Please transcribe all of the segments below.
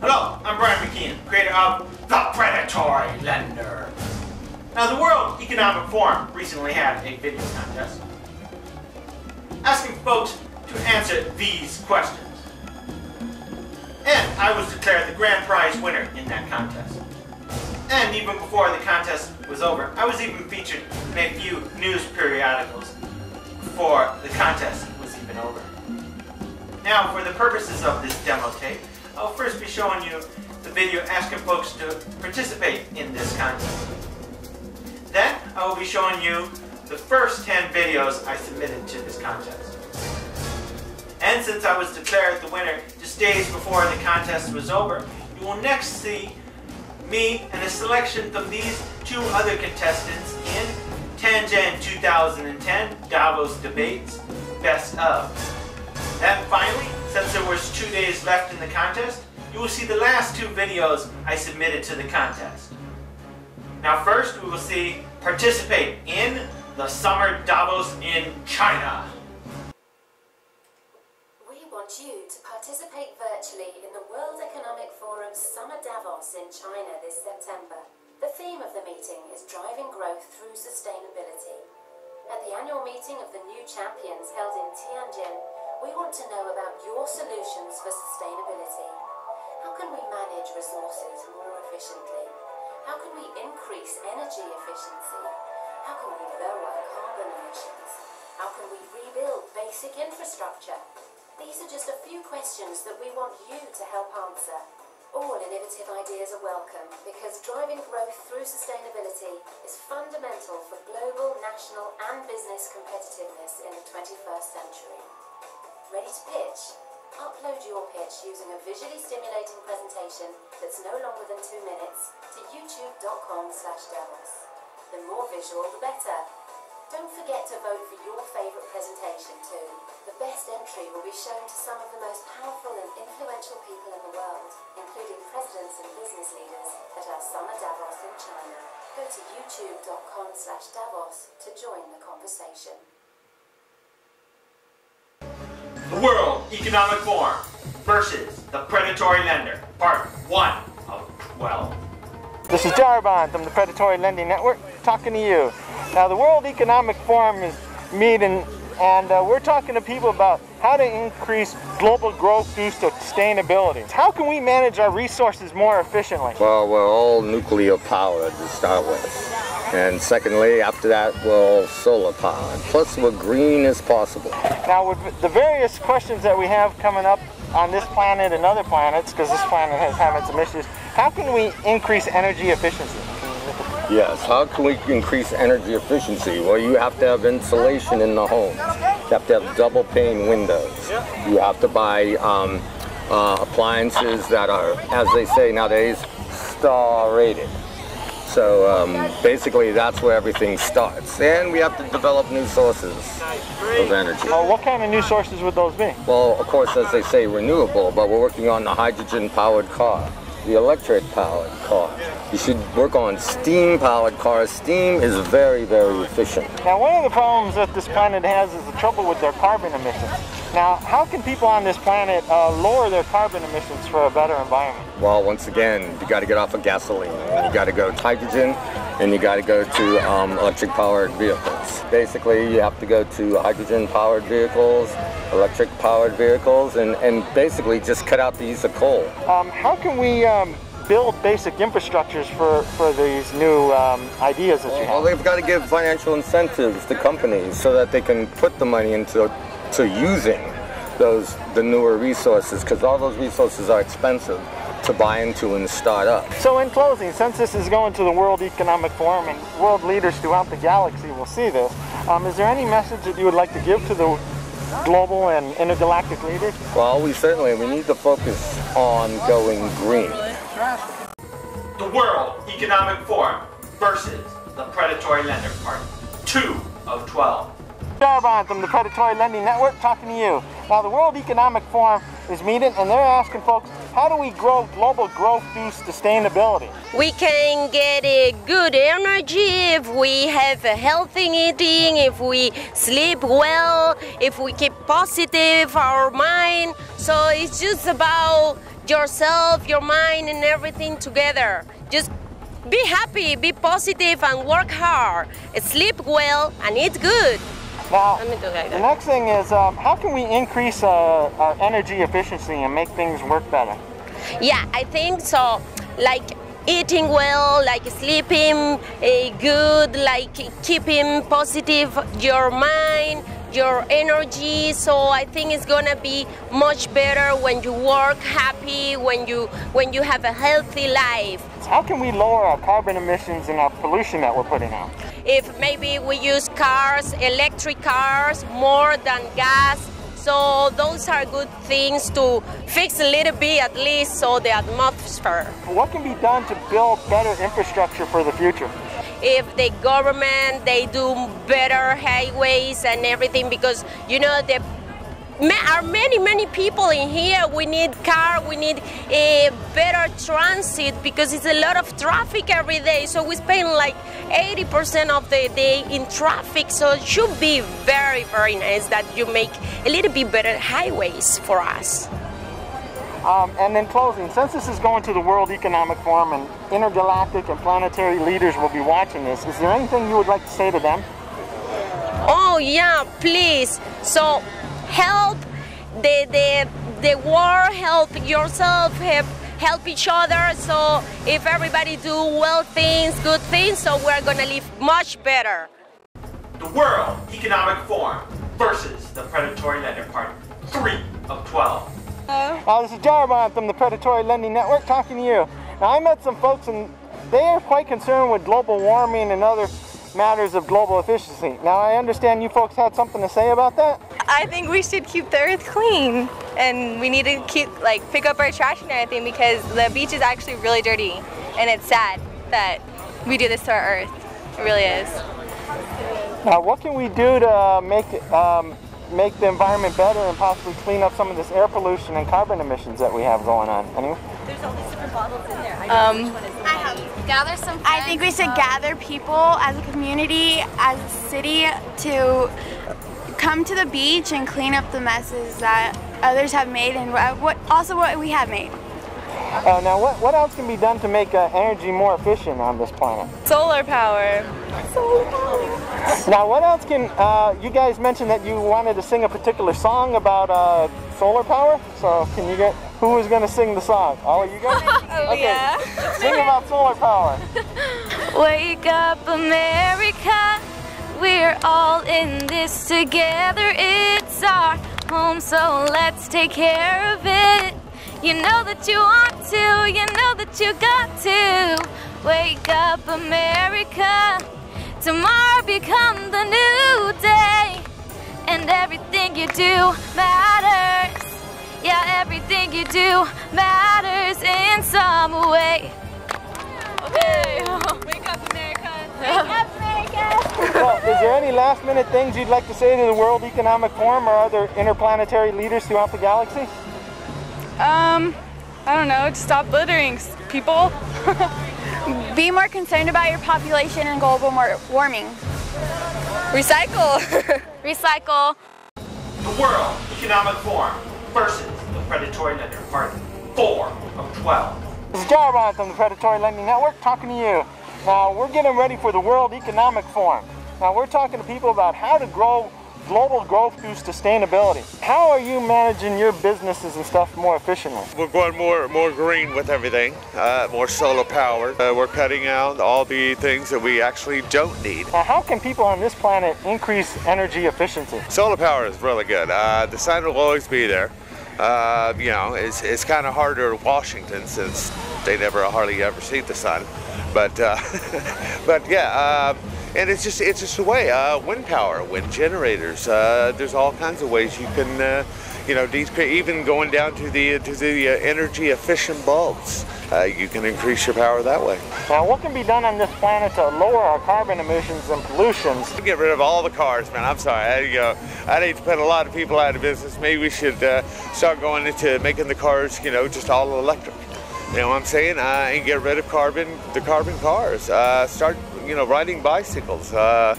Hello, I'm Brian McKeon, creator of The Predatory Lender. Now, the World Economic Forum recently had a video contest asking folks to answer these questions. And I was declared the grand prize winner in that contest. And even before the contest was over, I was even featured in a few news periodicals before the contest was even over. Now, for the purposes of this demo tape, I'll first be showing you the video asking folks to participate in this contest. Then, I will be showing you the first 10 videos I submitted to this contest. And since I was declared the winner just days before the contest was over, you will next see me and a selection from these two other contestants in Tianjin 2010 Davos Debates Best of. And finally, since there was two days left in the contest, you will see the last two videos I submitted to the contest. Now first, we will see participate in the Summer Davos in China. We want you to participate virtually in the World Economic Forum's Summer Davos in China this September. The theme of the meeting is driving growth through sustainability. At the annual meeting of the new champions held in Tianjin, we want to know about your solutions for sustainability. How can we manage resources more efficiently? How can we increase energy efficiency? How can we lower carbon emissions? How can we rebuild basic infrastructure? These are just a few questions that we want you to help answer. All innovative ideas are welcome because driving growth through sustainability is fundamental for global, national and business competitiveness in the 21st century. Ready to pitch? Upload your pitch using a visually stimulating presentation that's no longer than two minutes to youtube.com slash Davos. The more visual, the better. Don't forget to vote for your favourite presentation too. The best entry will be shown to some of the most powerful and influential people in the world, including presidents and business leaders at our Summer Davos in China. Go to youtube.com slash Davos to join the conversation. The World Economic Forum versus the Predatory Lender, part 1 of 12. This is Jarbon from the Predatory Lending Network talking to you. Now, the World Economic Forum is meeting, and uh, we're talking to people about how to increase global growth through sustainability. How can we manage our resources more efficiently? Well, we're all nuclear powered to start with. And secondly, after that, we're all solar powered. Plus, we're green as possible. Now, with the various questions that we have coming up on this planet and other planets, because this planet has having some issues, how can we increase energy efficiency? Yes, how can we increase energy efficiency? Well, you have to have insulation in the home. You have to have double pane windows. You have to buy um, uh, appliances that are, as they say nowadays, star rated. So um, basically that's where everything starts. And we have to develop new sources of energy. Well, what kind of new sources would those be? Well, of course, as they say, renewable, but we're working on the hydrogen-powered car, the electric-powered car. You should work on steam-powered cars. Steam is very, very efficient. Now, one of the problems that this planet has is the trouble with their carbon emissions. Now, how can people on this planet uh, lower their carbon emissions for a better environment? Well, once again, you got to get off of gasoline. You got to go to hydrogen, and you got to go to um, electric-powered vehicles. Basically, you have to go to hydrogen-powered vehicles, electric-powered vehicles, and, and basically just cut out the use of coal. Um, how can we um, build basic infrastructures for, for these new um, ideas that you have? Well, they've got to give financial incentives to companies so that they can put the money into to using those the newer resources because all those resources are expensive to buy into and start up. So in closing, since this is going to the World Economic Forum and world leaders throughout the galaxy will see this, um, is there any message that you would like to give to the global and intergalactic leaders? Well, we certainly we need to focus on going green. The World Economic Forum versus the Predatory Lender, part 2 of 12. Jarbon from the Predatory Lending Network talking to you. Now the World Economic Forum is meeting and they're asking folks, how do we grow global growth through sustainability? we can get a good energy if we have a healthy eating, if we sleep well, if we keep positive our mind. So it's just about yourself, your mind, and everything together. Just be happy, be positive, and work hard. Sleep well and eat good. Now, Let me do like the next thing is um, how can we increase uh, our energy efficiency and make things work better? Yeah, I think so. Like eating well, like sleeping uh, good, like keeping positive your mind, your energy. So I think it's gonna be much better when you work happy, when you when you have a healthy life. How can we lower our carbon emissions and our pollution that we're putting out? If maybe we use cars, electric cars, more than gas. So those are good things to fix a little bit at least so the atmosphere. What can be done to build better infrastructure for the future? if the government they do better highways and everything because you know ma- are many many people in here we need car we need a better transit because it's a lot of traffic every day so we spend like 80% of the day in traffic so it should be very very nice that you make a little bit better highways for us Um, and then closing, since this is going to the World Economic Forum and intergalactic and planetary leaders will be watching this, is there anything you would like to say to them? Oh yeah, please. So help the the the world, help yourself, help help each other. So if everybody do well things, good things, so we're gonna live much better. The World Economic Forum versus the Predatory Lender Part 3 of 12. Hello. Uh, this is Jarabon from the Predatory Lending Network talking to you. Now, I met some folks and they are quite concerned with global warming and other matters of global efficiency. Now, I understand you folks had something to say about that? I think we should keep the earth clean and we need to keep like pick up our trash and everything because the beach is actually really dirty and it's sad that we do this to our earth. It really is. Now, what can we do to make um, make the environment better and possibly clean up some of this air pollution and carbon emissions that we have going on? Anyone? Um, know which one is the I have, Gather some I think we should gather people as a community, as a city, to come to the beach and clean up the messes that others have made and what, what also what we have made. Uh, now, what, what else can be done to make uh, energy more efficient on this planet? Solar power. Solar power. Now, what else can uh, you guys mentioned that you wanted to sing a particular song about uh, solar power? So, can you get who is going to sing the song? All of you guys? Oh yeah. Sing about solar power. Wake up, America. We're all in this together. It's our home, so let's take care of it. You know that you want to, you know that you got to. Wake up, America. Tomorrow become the new day. And everything you do matters. Yeah, everything you do matters in some way. Okay. Wake up, America. Wake up, America. Well, is there any last minute things you'd like to say to the World Economic Forum or other interplanetary leaders throughout the galaxy? Um, I don't know. Stop littering, people. Be more concerned about your population and global war- warming. Recycle. Recycle. The World Economic Forum versus the Predatory Lender Part 4 of 12. This is Jarabon from the Predatory Lending Network talking to you. Now, we're getting ready for the World Economic Forum. Now, we're talking to people about how to grow global growth through sustainability. How are you managing your businesses and stuff more efficiently? We're going more more green with everything, uh, more solar power. Uh, we're cutting out all the things that we actually don't need. Now, how can people on this planet increase energy efficiency? Solar power is really good. Uh, the sun will always be there. Uh, you know, it's, it's kind of harder in Washington since they never hardly ever see the sun. But uh, but yeah, uh, and it's just it's just a way. Uh, wind power, wind generators. Uh, there's all kinds of ways you can. Uh, you know, even going down to the to the uh, energy efficient bulbs, uh, you can increase your power that way. Now, what can be done on this planet to lower our carbon emissions and pollutions? Get rid of all the cars, man. I'm sorry. I, you know, I'd hate to put a lot of people out of business. Maybe we should uh, start going into making the cars, you know, just all electric. You know what I'm saying? Uh, and get rid of carbon, the carbon cars. Uh, start, you know, riding bicycles. Uh,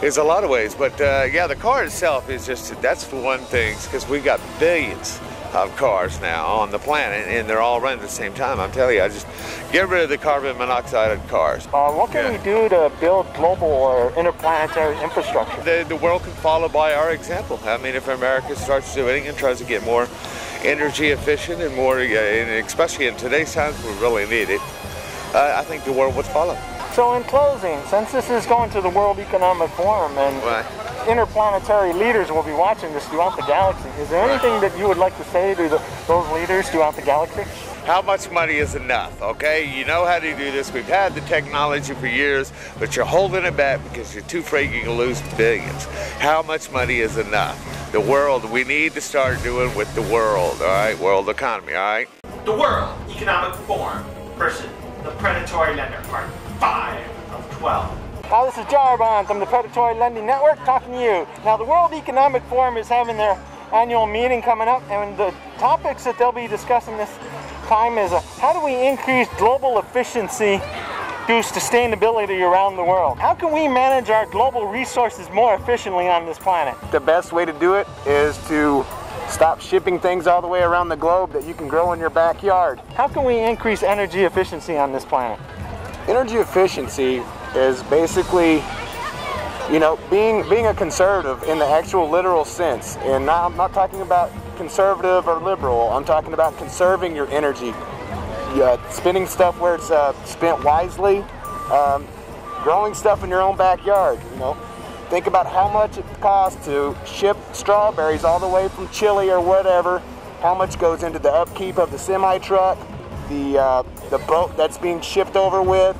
there's a lot of ways, but uh, yeah, the car itself is just that's one thing because we got billions, of cars now on the planet, and they're all running at the same time. I'm telling you, I just get rid of the carbon monoxide in cars. Uh, what can Yeah. we do to build global or interplanetary infrastructure? The, the world can follow by our example. I mean, if America starts doing it and tries to get more energy efficient and more, uh, and especially in today's times, we really need it. Uh, I think the world would follow. So in closing, since this is going to the World Economic Forum and Right. interplanetary leaders will be watching this throughout the galaxy, is there anything that you would like to say to the, those leaders throughout the galaxy? How much money is enough? Okay, you know how to do this. We've had the technology for years, but you're holding it back because you're too afraid you're going to lose billions. How much money is enough? The world, we need to start doing with the world, all right? World economy, all right? The World Economic Forum versus the Predatory Lender, part 5 of 12. Hi, this is Jarbon from the Predatory Lending Network talking to you. Now the World Economic Forum is having their annual meeting coming up and the topics that they'll be discussing this time is uh, how do we increase global efficiency through sustainability around the world? How can we manage our global resources more efficiently on this planet? The best way to do it is to stop shipping things all the way around the globe that you can grow in your backyard. How can we increase energy efficiency on this planet? Energy efficiency is basically, you know, being being a conservative in the actual literal sense. And now I'm not talking about conservative or liberal. I'm talking about conserving your energy. Yeah, spending stuff where it's uh, spent wisely. Um, growing stuff in your own backyard. You know, think about how much it costs to ship strawberries all the way from Chile or whatever. How much goes into the upkeep of the semi truck, the uh, the boat that's being shipped over with.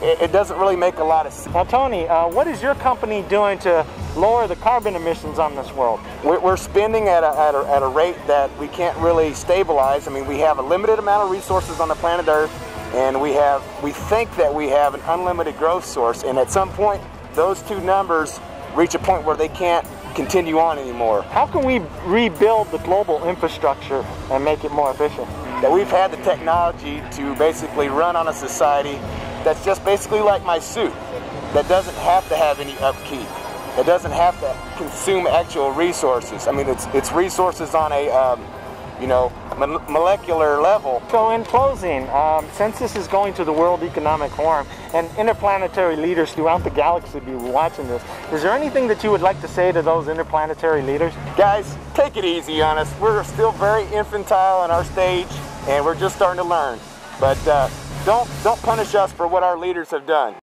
It, it doesn't really make a lot of sense. Now Tony, uh, what is your company doing to lower the carbon emissions on this world? We're, we're spending at a, at, a, at a rate that we can't really stabilize. I mean, we have a limited amount of resources on the planet Earth, and we have we think that we have an unlimited growth source. And at some point, those two numbers reach a point where they can't continue on anymore. How can we rebuild the global infrastructure and make it more efficient? That we've had the technology to basically run on a society that's just basically like my suit, that doesn't have to have any upkeep. It doesn't have to consume actual resources. I mean, it's it's resources on a um, you know mo- molecular level. So in closing, um, since this is going to the World Economic Forum and interplanetary leaders throughout the galaxy be watching this, is there anything that you would like to say to those interplanetary leaders? Guys, take it easy on us. We're still very infantile in our stage, and we're just starting to learn. But uh, don't don't punish us for what our leaders have done.